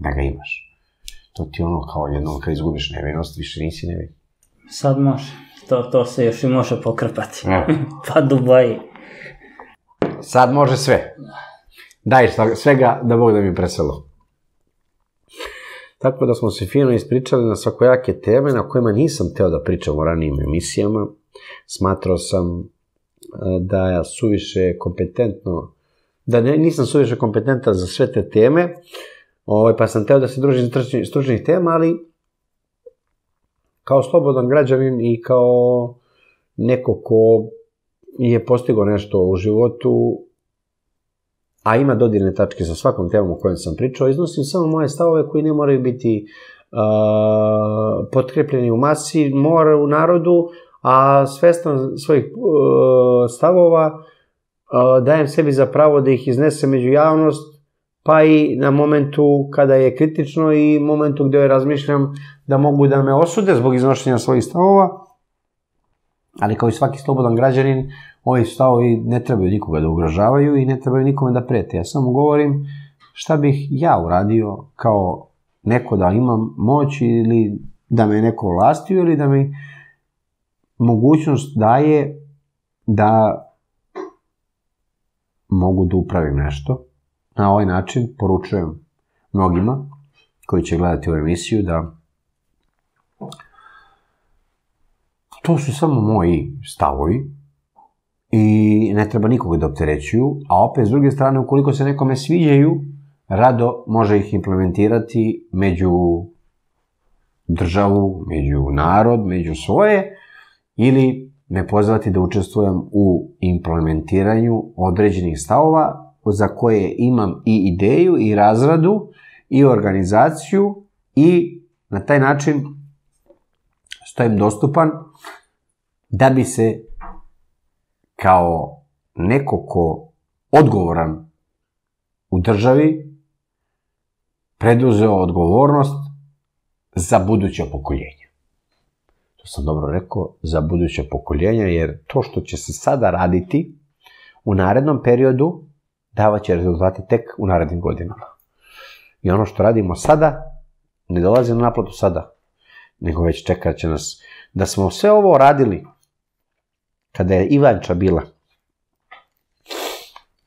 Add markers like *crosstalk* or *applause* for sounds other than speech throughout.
da ga imaš. To ti ono kao jednom kad izgubiš nevinost, više nisi nevin. Sad može. To, to se još i može pokrpati. Evo. *laughs* pa Dubaji. Sad može sve. Daj šta- svega da Bog da mi preselo. Tako da smo se fino ispričali na svakojake teme na kojima nisam teo da pričam u ranijim emisijama. Smatrao sam e, da ja suviše kompetentno, da ne, nisam suviše kompetentan za sve te teme, ovaj, pa sam teo da se družim stručnih, tema, ali kao slobodan građanin i kao neko ko je postigao nešto u životu, a ima dodirne tačke sa svakom temom o kojoj sam pričao, iznosim samo moje stavove koji ne moraju biti uh, potkrepljeni u masi, mora u narodu, a svestan svojih uh, stavova uh, dajem sebi za pravo da ih iznese među javnost, pa i na momentu kada je kritično i momentu gde razmišljam da mogu da me osude zbog iznošenja svojih stavova, ali kao i svaki slobodan građanin, ovi stavovi ne trebaju nikoga da ugrožavaju i ne trebaju nikome da prete. Ja samo govorim šta bih ja uradio kao neko da imam moć ili da me neko vlastio ili da mi mogućnost daje da mogu da upravim nešto. Na ovaj način poručujem mnogima koji će gledati ovu emisiju da to su samo moji stavovi i ne treba nikoga da opterećuju, a opet s druge strane, ukoliko se nekome sviđaju, rado može ih implementirati među državu, među narod, među svoje, ili me pozvati da učestvujem u implementiranju određenih stavova za koje imam i ideju i razradu i organizaciju i na taj način stojim dostupan da bi se kao neko ko odgovoran u državi preduzeo odgovornost za buduće pokoljenje. To sam dobro rekao, za buduće pokoljenja, jer to što će se sada raditi u narednom periodu davaće rezultate tek u narednim godinama. I ono što radimo sada ne dolazi na naplatu sada, nego već čekat će nas da smo sve ovo radili kada je Ivanča bila,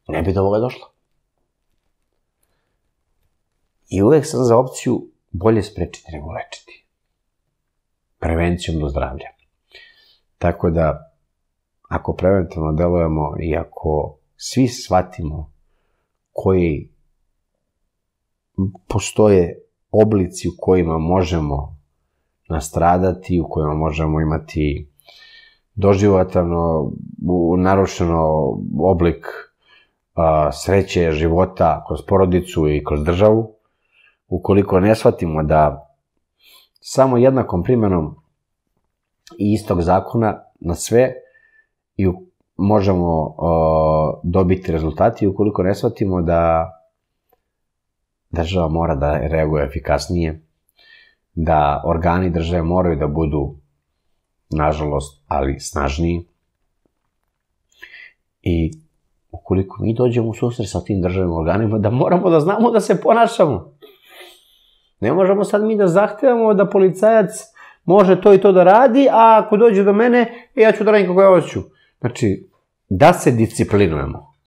ne bi do ovoga došlo. I uvek sam za opciju bolje sprečiti nego lečiti. Prevencijom do zdravlja. Tako da, ako preventivno delujemo i ako svi shvatimo koji postoje oblici u kojima možemo nastradati, u kojima možemo imati doživotano, u- narušeno oblik a, sreće, života kroz porodicu i kroz državu, ukoliko ne shvatimo da samo jednakom primjenom istog zakona na sve i u- možemo a, dobiti rezultati, ukoliko ne shvatimo da država mora da reaguje efikasnije, da organi države moraju da budu nažalost, ali snažniji. I ukoliko mi dođemo u susret sa tim državnim organima, da moramo da znamo da se ponašamo. Ne možemo sad mi da zahtevamo da policajac može to i to da radi, a ako dođe do mene, e, ja ću da radim kako ja hoću. Znači, da se disciplinujemo.